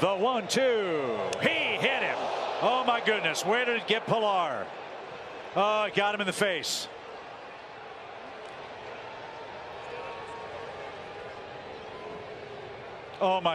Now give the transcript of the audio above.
The one two. He hit him. Oh my goodness. Where did it get Pillar? Oh, it got him in the face. Oh my